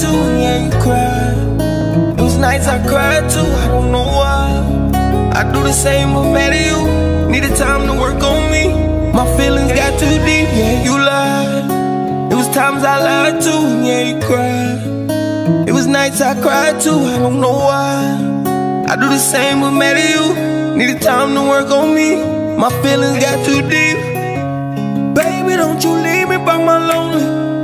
too, yeah, you cried. Was nights I cried too, I don't know why. I do the same, but mad at you. Needed time to work on me. My feelings got too deep, yeah, you lied. It was times I lied too, yeah, you cried. It was nights I cried too, I don't know why. I do the same, but mad at you. Needed time to work on me. My feelings got too deep. Baby, don't you leave me by my lonely.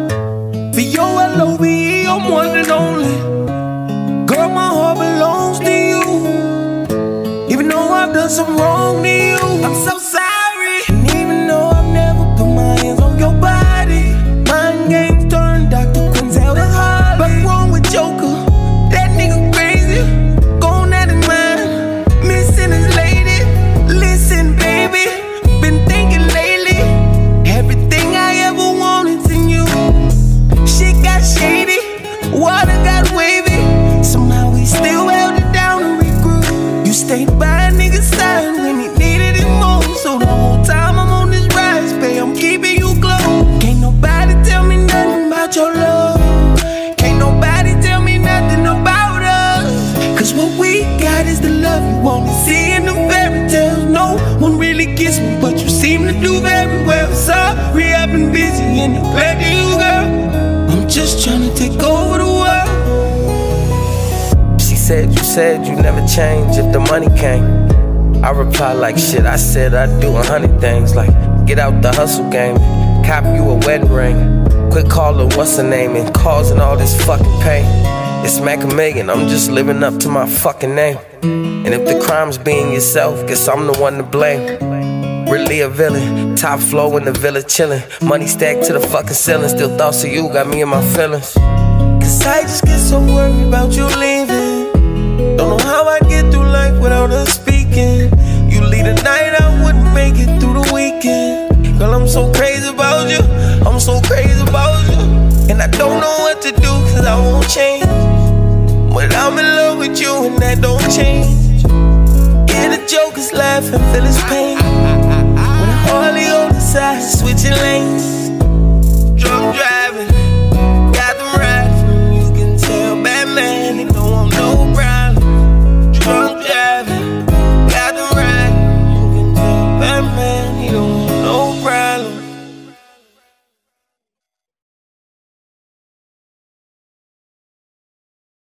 One and only. Girl, my heart belongs to you. Even though I've done some wrong to you, nigga's side when he needed it most. So the whole time I'm on this rise, babe, I'm keeping you close. Can't nobody tell me nothing about your love. Can't nobody tell me nothing about us. Cause what we got is the love you only see in the fairy tales. No one really gets me, but you seem to do very well. Sorry, I've been busy and neglecting you, girl. I'm just trying to take over the world. She said, You said you never change if the money came. I reply like shit, I said I'd do a hundred things, like get out the hustle game, cop you a wedding ring. Quit calling what's her name and causing all this fucking pain. It's Mac a million, I'm just living up to my fucking name. And if the crime's being yourself, guess I'm the one to blame. Really a villain, top floor in the villa chillin'. Money stacked to the fucking ceiling, still thoughts of you got me in my feelings. Cause I just get so worried about you leaving. Don't know how I get cause I won't change. Well, I'm in love with you and that don't change. Yeah, the joker's laughing, feel his pain. When I Harley on the side, switching lanes. Drunk drive.